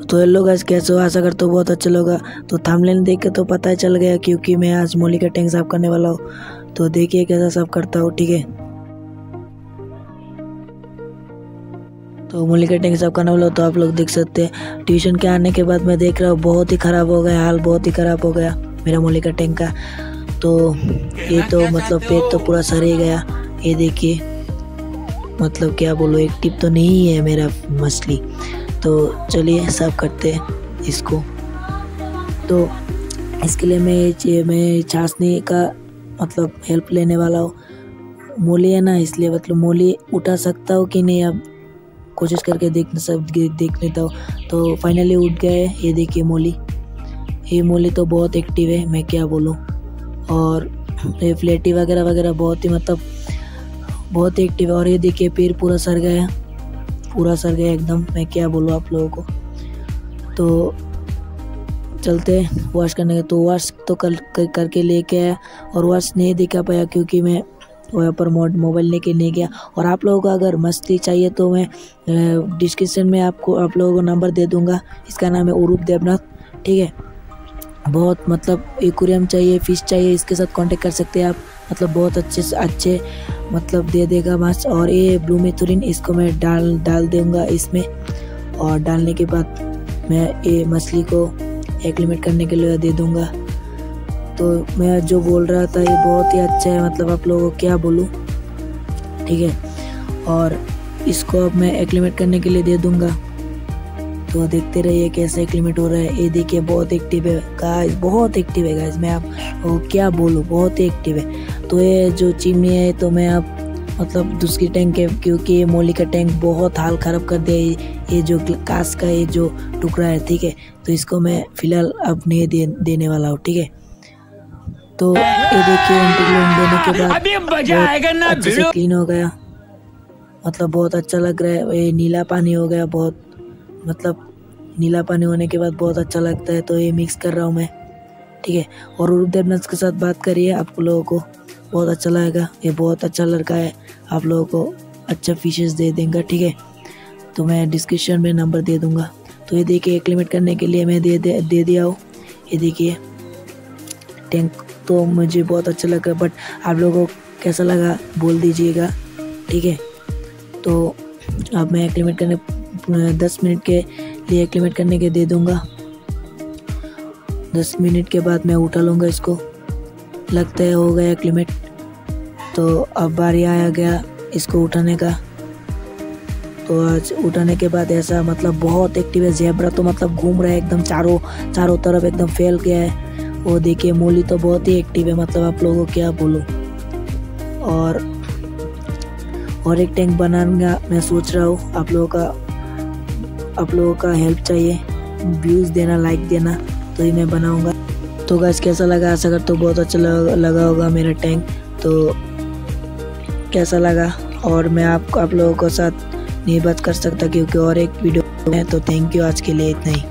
तो hello guys कैसे हो? आशा करते हो बहुत अच्छा होगा तो थंबनेल देख के तो पता चल गया क्योंकि मैं आज मोली का टैंक साफ़ करने वाला हूँ। तो देखिए कैसा साफ़ करता हूँ, ठीक है? तो मोली का टैंक साफ़ करने वाला तो आप लोग देख सकते हैं। ट्यूशन के आने के बाद मैं देख रहा हूँ, बहुत ही ख़राब हो गया, हाल बहुत ही ख़राब हो गया मेरा मोली का टैंक का। तो ये तो मतलब पेट तो पूरा सर ही गया। ये देखिए मतलब क्या बोलो, एक टिप तो नहीं है मेरा, मछली। तो चलिए साफ़ करते हैं इसको। तो इसके लिए मैं ये मैं छाछनी का मतलब हेल्प लेने वाला हूँ। मूली है ना, इसलिए मतलब मूली उठा सकता हूँ कि नहीं, अब कोशिश करके देख, सब देख लेता हूँ। तो फाइनली उठ गए ये देखिए मूली। ये मूली तो बहुत एक्टिव है, मैं क्या बोलूँ। और ये फ्लेटी वगैरह वगैरह बहुत ही मतलब बहुत ही एक्टिव है। और ये देखिए पेड़ पूरा सर गया पूरा सर गया एकदम। मैं क्या बोलूँ आप लोगों को? तो चलते वॉश करने के। तो वॉश तो कल कर, करके लेके आया और वॉश नहीं दिखा पाया क्योंकि मैं वहाँ पर मोबाइल लेके नहीं गया। और आप लोगों को अगर मस्ती चाहिए तो मैं डिस्क्रिप्शन में आपको आप लोगों को नंबर दे दूँगा। इसका नाम है उरूप देवनाथ ठीक है? बहुत मतलब एक्वेरियम चाहिए फ़िश चाहिए इसके साथ कांटेक्ट कर सकते हैं आप। मतलब बहुत अच्छे से अच्छे मतलब दे देगा मास्क और ये ब्लू मेथुरिन इसको मैं डाल डाल दूँगा इसमें। और डालने के बाद मैं ये मछली को एक्लिमेट करने के लिए दे दूँगा। तो मैं जो बोल रहा था, ये बहुत ही अच्छा है मतलब आप लोगों को क्या बोलूँ? ठीक है? और इसको अब मैं एक्लिमेट करने के लिए दे दूँगा। तो देखते रहिए कैसे एक्लीमेट हो रहा है। ये देखिए बहुत एक्टिव है। गाइस बहुत एक्टिव है गाइस मैं आप क्या बोलूँ? बहुत ही एक्टिव है। तो ये जो चिमनी है तो मैं आप मतलब दूसरी टैंक है क्योंकि ये मोली का टैंक बहुत हाल ख़राब कर दिया ये जो कांच का ये जो टुकड़ा है ठीक है? तो इसको मैं फ़िलहाल अब नहीं दे, देने वाला हूँ ठीक है? तो ये देखिए देने के बाद अच्छे से क्लीन हो गया। मतलब बहुत अच्छा लग रहा है। ये नीला पानी हो गया बहुत मतलब नीला पानी होने के बाद बहुत अच्छा लगता है तो ये मिक्स कर रहा हूँ मैं। ठीक है और उर्देवनाथ के साथ बात करिए आप लोगों को। बहुत अच्छा लगेगा ये बहुत अच्छा लड़का है आप लोगों को अच्छा फिशेस दे देंगे ठीक है? तो मैं डिस्क्रिप्शन में नंबर दे दूँगा। तो ये देखिए एक्लिमेट करने के लिए मैं दे दे, दे दिया हूँ। ये देखिए टैंक तो मुझे बहुत अच्छा लगा बट आप लोगों को कैसा लगा बोल दीजिएगा ठीक है? तो अब मैं एक्लिमेट करने दस मिनट के लिए एक्लीमेट करने के दे दूँगा। दस मिनट के बाद मैं उठा लूँगा इसको। लगता है हो गया एक्लीमेट तो अब बारी आया गया इसको उठाने का। तो आज उठाने के बाद ऐसा मतलब बहुत एक्टिव है। जेबरा तो मतलब घूम रहा है एकदम चारों चारों तरफ़ एकदम फैल गया है। वो देखिए मूली तो बहुत ही एक्टिव है मतलब आप लोगों को क्या बोलूँ। और और एक टैंक बनाऊँगा, मैं सोच रहा हूँ आप लोगों का आप लोगों का हेल्प चाहिए। व्यूज़ देना लाइक देना तो ही मैं बनाऊँगा। तो गैस कैसा लगा? ऐसा कर तो बहुत अच्छा लगा होगा मेरा टैंक तो कैसा लगा? और मैं आपको आप लोगों के साथ नहीं बात कर सकता क्योंकि और एक वीडियो है तो थैंक यू आज के लिए इतना ही।